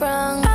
sprung.